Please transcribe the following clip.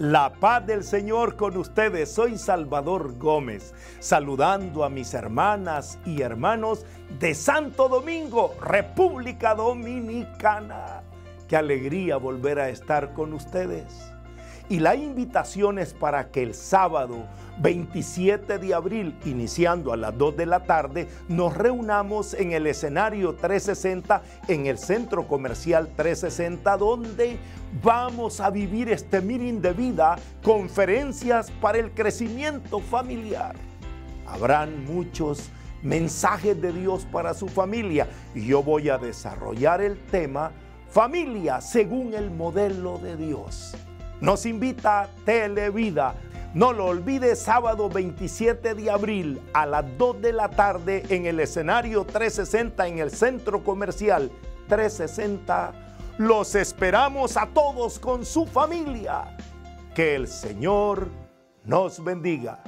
La paz del Señor con ustedes. Soy Salvador Gómez, saludando a mis hermanas y hermanos de Santo Domingo, República Dominicana. Qué alegría volver a estar con ustedes. Y la invitación es para que el sábado 27 de abril, iniciando a las 2 de la tarde, nos reunamos en el escenario 360 en el Centro Comercial 360, donde vamos a vivir este meeting de vida, conferencias para el crecimiento familiar. Habrán muchos mensajes de Dios para su familia y yo voy a desarrollar el tema familia según el modelo de Dios. Nos invita Televida no lo olvide, sábado 27 de abril a las 2 de la tarde en el escenario 360 en el centro comercial 360. Los esperamos a todos con su familia. Que el Señor nos bendiga.